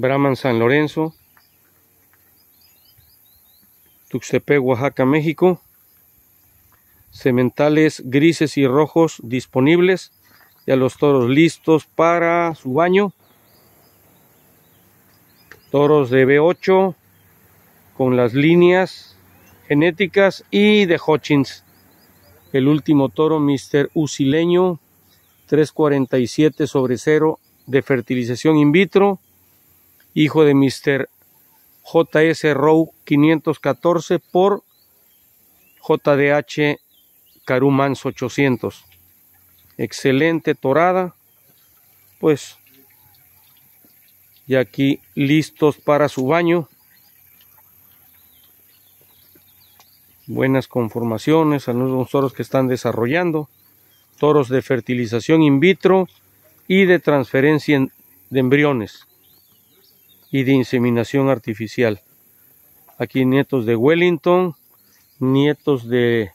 Brahman San Lorenzo, Tuxtepec, Oaxaca, México. Sementales grises y rojos disponibles. Ya los toros listos para su baño. Toros de B8 con las líneas genéticas y de Hutchins. El último toro, Mr. Usileño, 347 sobre 0 de fertilización in vitro. Hijo de Mr. JS Row 514 por JDH Carumans 800. Excelente torada. Pues y aquí listos para su baño. Buenas conformaciones, algunos toros que están desarrollando. Toros de fertilización in vitro y de transferencia de embriones y de inseminación artificial. Aquí nietos de Wellington, nietos de